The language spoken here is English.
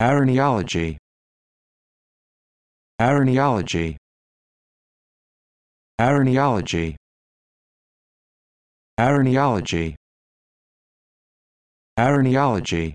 Araneology Araneology Araneology Araneology Araneology